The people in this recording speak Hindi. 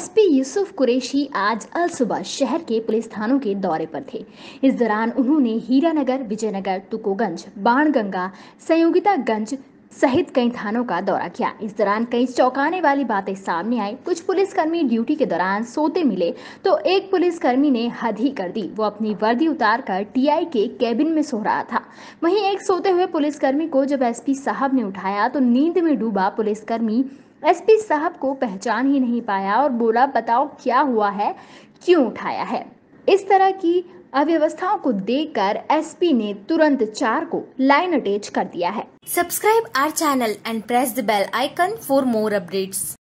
एसपी यूसुफ कुरैशी आज अल सुबह शहर के पुलिस थानों के दौरे पर थे। इस दौरान उन्होंने हीरानगर, विजयनगर, तुकोगंज, बाणगंगा, संयोगितागंज सहित कई थानों का दौरा किया। इस दौरान कई चौंकाने वाली बातें सामने आई। कुछ पुलिसकर्मी ड्यूटी के दौरान सोते मिले तो एक पुलिसकर्मी ने हद ही कर दी। वो अपनी वर्दी उतार कर टीआई के कैबिन में सो रहा था। वहीं एक सोते हुए पुलिसकर्मी को जब एसपी साहब ने उठाया तो नींद में डूबा पुलिसकर्मी एसपी साहब को पहचान ही नहीं पाया और बोला, बताओ क्या हुआ है? क्यों उठाया है? इस तरह की अव्यवस्थाओं को देखकर एसपी ने तुरंत चार को लाइन अटैच कर दिया है। Subscribe our channel and press the bell icon for more updates.